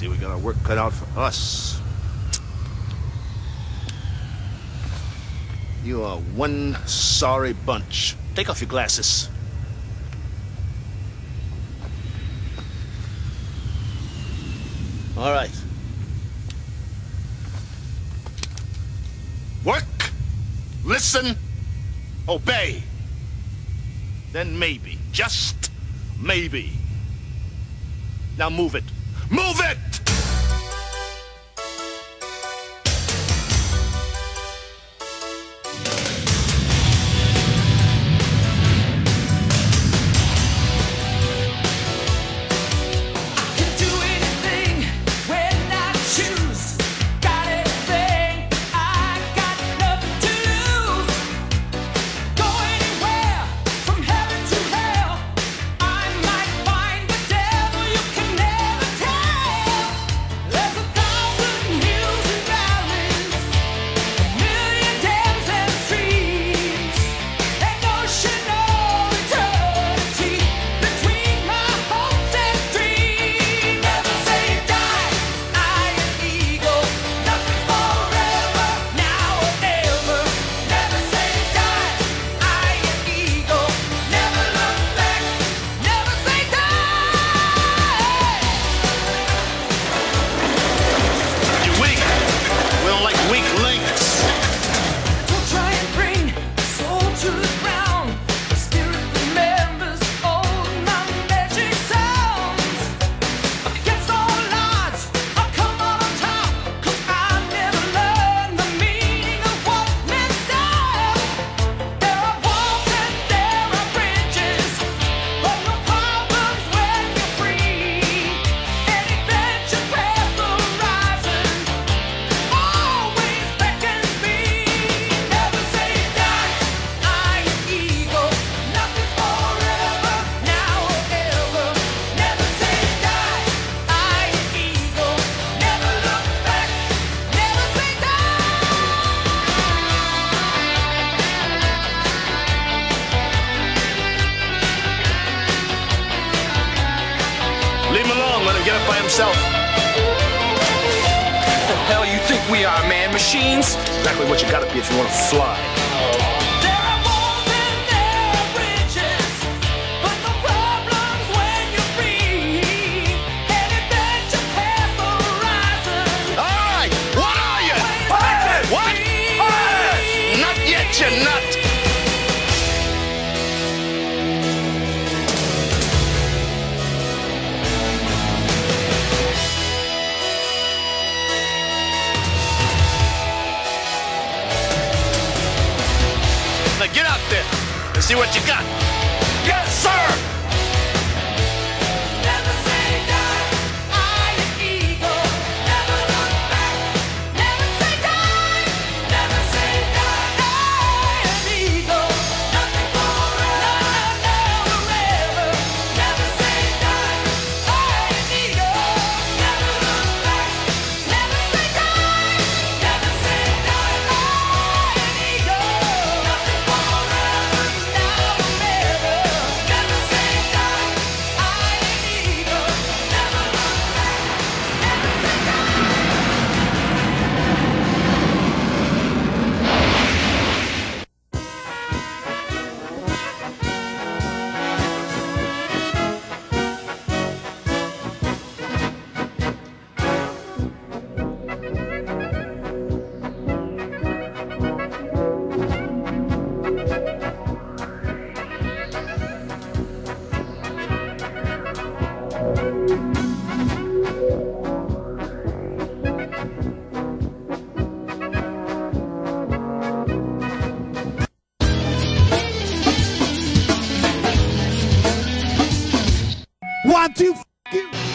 See, we got our work cut out for us. You are one sorry bunch. Take off your glasses. All right. Work, listen, obey. Then maybe, just maybe. Now move it. Move it! Leave him alone. Let him get up by himself. What the hell you think we are, man? Machines? Exactly what you gotta be if you wanna fly. see what you got. One, two, f- you.